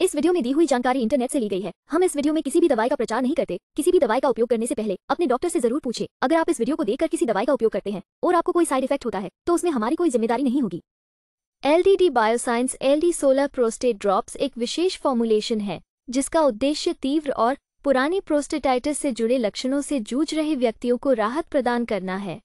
इस वीडियो में दी हुई जानकारी इंटरनेट से ली गई है। हम इस वीडियो में किसी भी दवाई का प्रचार नहीं करते। किसी भी दवाई का उपयोग करने से पहले अपने डॉक्टर से ज़रूर पूछे। अगर आप इस वीडियो को देखकर किसी दवाई का उपयोग करते हैं और आपको कोई साइड इफ़ेक्ट होता है तो उसमें हमारी कोई ज़िम्मेदारी नहीं होगी। L D D bioscience L D सोलह प्रोस्टेट ड्रॉप्स एक विशेष फॉर्मुलेशन है, जिसका उद्देश्य तीव्र और पुरानी प्रोस्टेटाइटिस से जुड़े लक्षणों से जूझ रहे व्यक्तियों को राहत प्रदान करना है।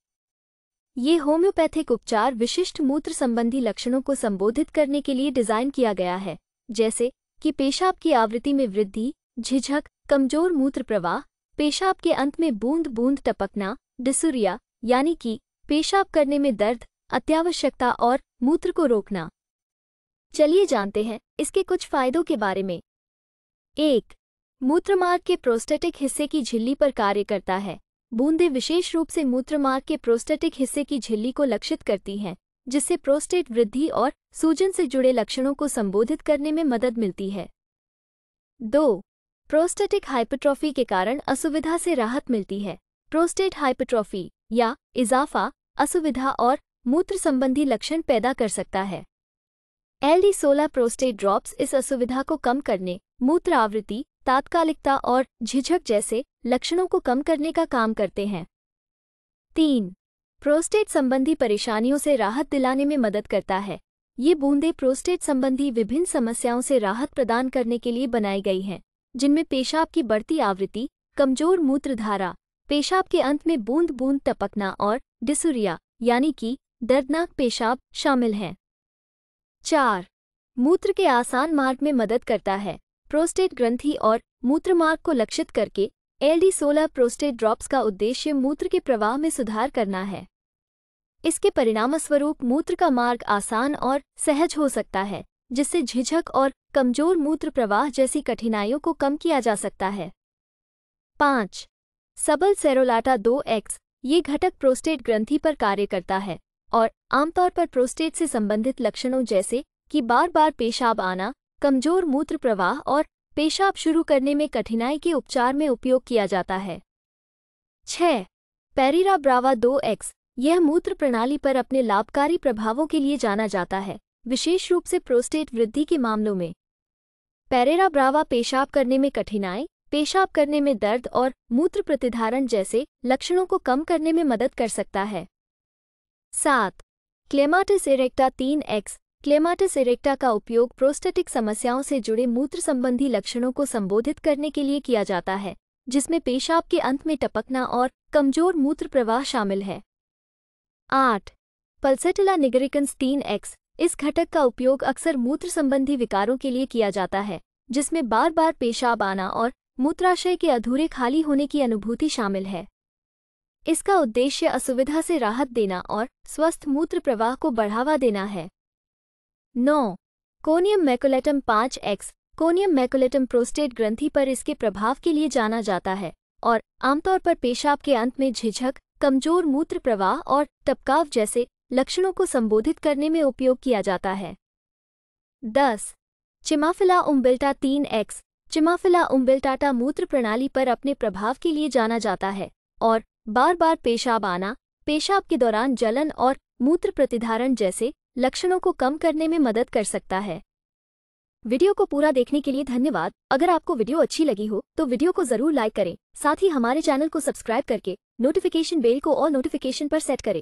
ये होम्योपैथिक उपचार विशिष्ट मूत्र संबंधी लक्षणों को संबोधित करने के लिए डिज़ाइन किया गया है, जैसे कि पेशाब की आवृत्ति में वृद्धि, झिझक, कमज़ोर मूत्र प्रवाह पेशाब के अंत में बूंद बूंद टपकना, डिसुरिया, यानी कि पेशाब करने में दर्द, अत्यावश्यकता और मूत्र को रोकना। चलिए जानते हैं इसके कुछ फायदों के बारे में। एक, मूत्रमार्ग के प्रोस्टेटिक हिस्से की झिल्ली पर कार्य करता है। बूंदे विशेष रूप से मूत्रमार्ग के प्रोस्टेटिक हिस्से की झिल्ली को लक्षित करती हैं। जिससे प्रोस्टेट वृद्धि और सूजन से जुड़े लक्षणों को संबोधित करने में मदद मिलती है। दो प्रोस्टेटिक हाइपरट्रॉफी के कारण असुविधा से राहत मिलती है। प्रोस्टेट हाइपरट्रॉफी या इजाफा असुविधा और मूत्र संबंधी लक्षण पैदा कर सकता है। एल डी सोलह प्रोस्टेट ड्रॉप्स इस असुविधा को कम करने, मूत्र आवृत्ति, तात्कालिकता और झिझक जैसे लक्षणों को कम करने का काम करते हैं। तीन प्रोस्टेट संबंधी परेशानियों से राहत दिलाने में मदद करता है। ये बूंदें प्रोस्टेट संबंधी विभिन्न समस्याओं से राहत प्रदान करने के लिए बनाई गई हैं, जिनमें पेशाब की बढ़ती आवृत्ति, कमज़ोर मूत्रधारा, पेशाब के अंत में बूंद बूंद टपकना और डिसुरिया, यानी कि दर्दनाक पेशाब शामिल हैं। चार, मूत्र के आसान मार्ग में मदद करता है। प्रोस्टेट ग्रंथि और मूत्रमार्ग को लक्षित करके एलडी सोलह प्रोस्टेट ड्रॉप्स का उद्देश्य मूत्र के प्रवाह में सुधार करना है। इसके परिणामस्वरूप मूत्र का मार्ग आसान और सहज हो सकता है, जिससे झिझक और कमज़ोर मूत्र प्रवाह जैसी कठिनाइयों को कम किया जा सकता है। पाँच, सबल सेरोलाटा दो एक्स, ये घटक प्रोस्टेट ग्रंथि पर कार्य करता है और आमतौर पर प्रोस्टेट से संबंधित लक्षणों जैसे कि बार बार पेशाब आना, कमज़ोर मूत्र प्रवाह और पेशाब शुरू करने में कठिनाई के उपचार में उपयोग किया जाता है। छह पेरिरा ब्रावा दो एक्स यह मूत्र प्रणाली पर अपने लाभकारी प्रभावों के लिए जाना जाता है, विशेष रूप से प्रोस्टेट वृद्धि के मामलों में। पैरेरा ब्रावा पेशाब करने में कठिनाई, पेशाब करने में दर्द और मूत्र प्रतिधारण जैसे लक्षणों को कम करने में मदद कर सकता है। सात, क्लेमाटिस इरेक्टा तीन एक्स, क्लेमाटिस इरेक्टा का उपयोग प्रोस्टेटिक समस्याओं से जुड़े मूत्र संबंधी लक्षणों को संबोधित करने के लिए किया जाता है, जिसमें पेशाब के अंत में टपकना और कमज़ोर मूत्र प्रवाह शामिल है। आठ। पल्सेटिला निगरिकन्स तीन एक्स। इस घटक का उपयोग अक्सर मूत्र संबंधी विकारों के लिए किया जाता है, जिसमें बार बार पेशाब आना और मूत्राशय के अधूरे खाली होने की अनुभूति शामिल है। इसका उद्देश्य असुविधा से राहत देना और स्वस्थ मूत्र प्रवाह को बढ़ावा देना है। नौ। कोनियम मैकुलेटम पाँच एक्स। कोनियम मैकुलेटम प्रोस्टेट ग्रंथि पर इसके प्रभाव के लिए जाना जाता है और आमतौर पर पेशाब के अंत में झिझक कमज़ोर मूत्र प्रवाह और टपकाव जैसे लक्षणों को संबोधित करने में उपयोग किया जाता है। दस, चिमाफिला उम्बिल्टा तीन एक्स, चिमाफिला उम्बिल्टाटा मूत्र प्रणाली पर अपने प्रभाव के लिए जाना जाता है और बार बार पेशाब आना, पेशाब के दौरान जलन और मूत्र प्रतिधारण जैसे लक्षणों को कम करने में मदद कर सकता है। वीडियो को पूरा देखने के लिए धन्यवाद। अगर आपको वीडियो अच्छी लगी हो तो वीडियो को ज़रूर लाइक करें। साथ ही हमारे चैनल को सब्सक्राइब करके नोटिफिकेशन बेल को ऑल नोटिफिकेशन पर सेट करें।